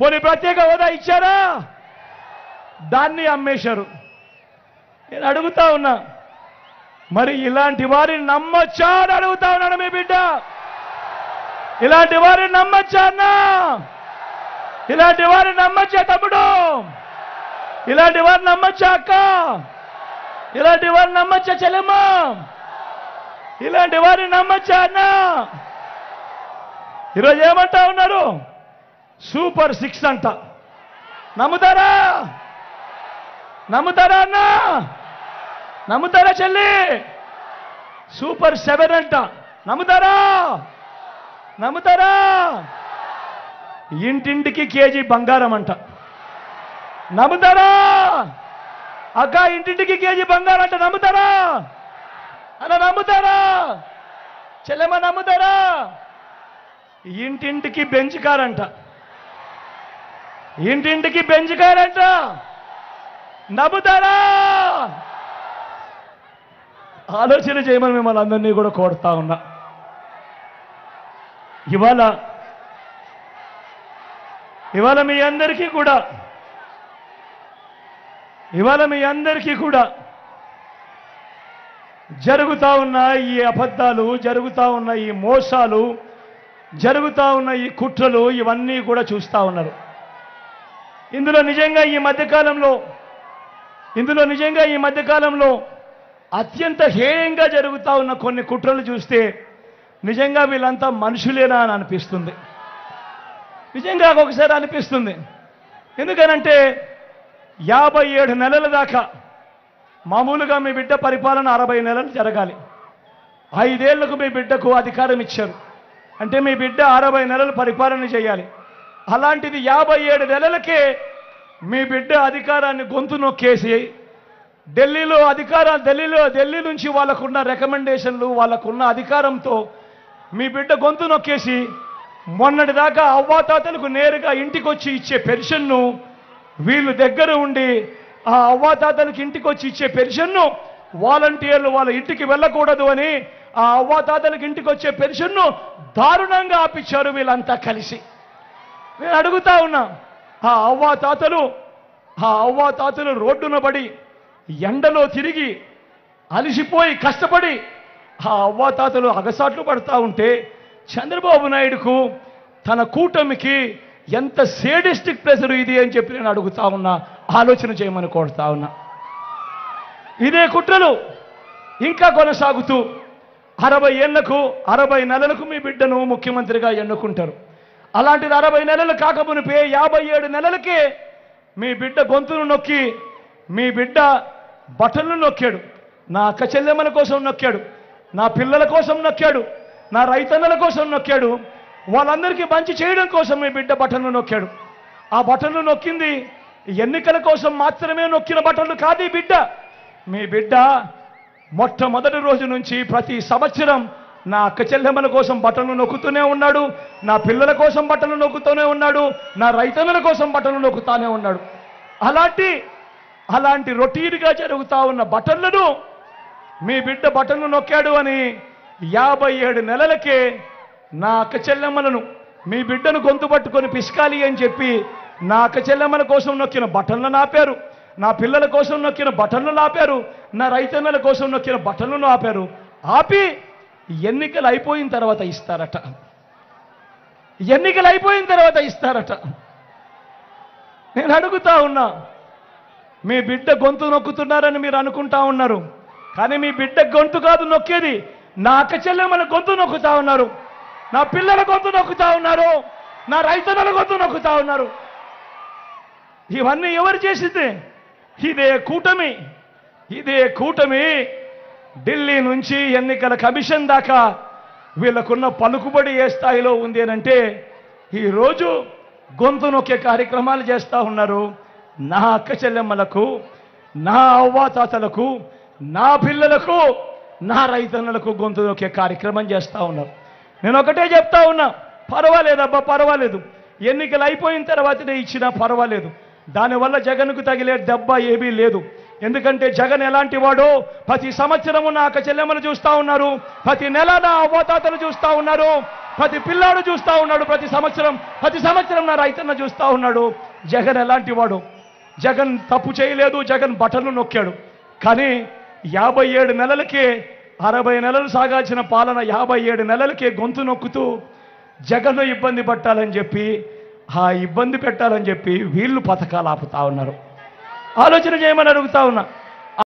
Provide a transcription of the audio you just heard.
పోనీ ప్రత్యేక హోదా ఇచ్చారా? దాన్ని అమ్మేశారు. నేను అడుగుతా ఉన్నా మరి ఇలాంటి వారిని నమ్మొచ్చా అని అడుగుతా ఉన్నాడు మీ బిడ్డ. ఇలాంటి వారిని నమ్మొచ్చా అన్నా? ఇలాంటి వారిని నమ్మొచ్చా తమ్ముడు? ఇలాంటి వారిని నమ్మొచ్చా అక్క? ఇలాంటి వారిని నమ్మొచ్చా చెల్లెమ్మ? ఇలాంటి వారిని నమ్మొచ్చా అన్నా? ఈరోజు ఏమంటా ఉన్నారు సూపర్ సిక్స్ అంట. నమ్ముతారా? నమ్ముతారా అన్న? నమ్ముతారా చెల్లి? సూపర్ సెవెన్ అంట. నమ్ముతారా? నమ్ముతారా? ఇంటింటికి కేజీ బంగారం అంట. నమ్ముతారా? అక్క ఇంటింటికి కేజీ బంగారం అంట. నమ్ముతారా? అన్న నమ్ముతారా? చెల్లెమ్మ నమ్ముతారా? ఇంటింటికి బెంచ్ కారంట అంట. ఇంటింటికి బెంచ్ నవ్వుతారా ఆలోచన చేయమని మిమ్మల్ని అందరినీ కూడా కోరుతా ఉన్నా. ఇవాళ ఇవాళ మీ అందరికీ కూడా ఇవాళ మీ అందరికీ కూడా జరుగుతా ఉన్న ఈ అబద్ధాలు జరుగుతా ఉన్న ఈ మోసాలు జరుగుతా ఉన్న ఈ కుట్రలు ఇవన్నీ కూడా చూస్తూ ఉన్నారు. ఇందులో నిజంగా ఈ మధ్యకాలంలో ఇందులో నిజంగా ఈ మధ్యకాలంలో అత్యంత హేయంగా జరుగుతూ ఉన్న కొన్ని కుట్రలు చూస్తే నిజంగా వీళ్ళంతా మనుషులేనా అని అనిపిస్తుంది. నిజంగా ఒకసారి అనిపిస్తుంది. ఎందుకనంటే యాభై ఏడు నెలల దాకా మామూలుగా మీ బిడ్డ పరిపాలన అరవై నెలలు జరగాలి. ఐదేళ్ళకు మీ బిడ్డకు అధికారం ఇచ్చారు. అంటే మీ బిడ్డ అరవై నెలలు పరిపాలన చేయాలి. అలాంటిది యాభై ఏడు నెలలకే మీ బిడ్డ అధికారాన్ని గొంతు నొక్కేసి ఢిల్లీలో అధికారం ఢిల్లీలో ఢిల్లీ నుంచి వాళ్ళకున్న రికమెండేషన్లు వాళ్ళకున్న అధికారంతో మీ బిడ్డ గొంతు నొక్కేసి మొన్నటి దాకా అవ్వాతాతలకు నేరుగా ఇంటికి వచ్చి ఇచ్చే పెన్షన్ను వీళ్ళు దగ్గర ఉండి ఆ అవ్వాతాతలకు ఇంటికి వచ్చి ఇచ్చే పెన్షన్ను వాలంటీర్లు వాళ్ళ ఇంటికి వెళ్ళకూడదు అని ఆ అవ్వాతాతలకు ఇంటికి వచ్చే పెన్షన్ను దారుణంగా ఆపించారు వీళ్ళంతా కలిసి. నేను అడుగుతా ఉన్నా ఆ అవ్వాతాతలు ఆ అవ్వాతాతలు రోడ్డున పడి ఎండలో తిరిగి అలిసిపోయి కష్టపడి ఆ అవ్వాతాతలు అగసాట్లు పడతా ఉంటే చంద్రబాబు నాయుడుకు తన కూటమికి ఎంత సేడిస్టిక్ ప్రెజర్ ఇది అని చెప్పి నేను అడుగుతా ఉన్నా ఆలోచన చేయమని కోరుతా ఉన్నా. ఇదే కుట్రలు ఇంకా కొనసాగుతూ అరవై ఏళ్ళకు అరవై నెలలకు మీ బిడ్డను ముఖ్యమంత్రిగా ఎన్నుకుంటారు. అలాంటిది అరవై నెలలు కాకమునిపే యాభై ఏడు నెలలకే మీ బిడ్డ గొంతును నొక్కి మీ బిడ్డ బట్టలను నొక్కాడు. నా అక్క చెల్లెమ్మల కోసం నొక్కాడు. నా పిల్లల కోసం నొక్కాడు. నా రైతన్నల కోసం నొక్కాడు. వాళ్ళందరికీ మంచి చేయడం కోసం మీ బిడ్డ బటన్లు నొక్కాడు. ఆ బటన్లు నొక్కింది ఎన్నికల కోసం మాత్రమే నొక్కిన బటన్లు కాదు ఈ బిడ్డ. మీ బిడ్డ మొట్టమొదటి రోజు నుంచి ప్రతి సంవత్సరం నా అక్క చెల్లెమ్మల కోసం బట్టలు నొక్కుతూనే ఉన్నాడు నా పిల్లల కోసం బట్టలు నొక్కుతూనే ఉన్నాడు నా రైతన్నల కోసం బట్టలు నొక్కుతానే ఉన్నాడు. అలాంటి అలాంటి రొటీన్గా జరుగుతూ ఉన్న బటన్లను మీ బిడ్డ బటన్లు నొక్కాడు అని యాభై ఏడు నెలలకే నా అక్క చెల్లెమ్మలను మీ బిడ్డను గొంతు పట్టుకొని పిసకాలి అని చెప్పి నా అక్క చెల్లెమ్మల కోసం నొక్కిన బటన్లు ఆపారు. నా పిల్లల కోసం నొక్కిన బటన్లు ఆపారు. నా రైతన్నల కోసం నొక్కిన బటన్లు ఆపారు. ఆపి ఎన్నికలు అయిపోయిన తర్వాత ఇస్తారట. ఎన్నికలు అయిపోయిన తర్వాత ఇస్తారట. నేను అడుగుతా ఉన్నా మీ బిడ్డ గొంతు నొక్కుతున్నారని మీరు అనుకుంటా ఉన్నారు కానీ మీ బిడ్డ గొంతు కాదు నొక్కేది. నా అక్క చెల్లెమ్మల గొంతు నొక్కుతా ఉన్నారు నా పిల్లల గొంతు నొక్కుతా ఉన్నారు నా రైతన్నల గొంతు నొక్కుతా ఉన్నారు. ఇవన్నీ ఎవరు చేసింది? ఇదే కూటమి. ఇదే కూటమి. ఢిల్లీ నుంచి ఎన్నికల కమిషన్ దాకా వీళ్ళకున్న పలుకుబడి ఏ స్థాయిలో ఉంది అంటే ఈరోజు గొంతు నొక్కే కార్యక్రమాలు చేస్తూ ఉన్నారు. నా అక్క చెల్లెమ్మలకు నా అవ్వాతాతలకు నా పిల్లలకు నా రైతన్నలకు గొంతు నొక్కే కార్యక్రమం చేస్తూ ఉన్నారు. నేను ఒకటే చెప్తా ఉన్నా పర్వాలేదబ్బా పర్వాలేదు. ఎన్నికలు అయిపోయిన తర్వాతనే ఇచ్చినా పర్వాలేదు. దానివల్ల జగన్కు తగిలే దెబ్బ ఏమీ లేదు. ఎందుకంటే జగన్ ఎలాంటి వాడో ప్రతి సంవత్సరము నా అక్క చెల్లెమ్మను చూస్తా ఉన్నారు ప్రతి నెల నా అవ్వతాతలు చూస్తా ఉన్నారు ప్రతి పిల్లాడు చూస్తా ఉన్నాడు ప్రతి సంవత్సరం ప్రతి సంవత్సరం నా రైతన్న చూస్తూ ఉన్నాడు. జగన్ ఎలాంటి వాడు? జగన్ తప్పు చేయలేదు జగన్ బటన్లు నొక్కాడు. కానీ యాభై ఏడు నెలలకే అరవై నెలలు సాగాల్సిన పాలన యాభై ఏడు నెలలకే గొంతు నొక్కుతూ జగన్ను ఇబ్బంది పట్టాలని చెప్పి ఆ ఇబ్బంది పెట్టాలని చెప్పి వీళ్ళు పథకాలు ఆపుతా ఉన్నారు. ఆలోచన చేయమని అడుగుతా ఉన్నా.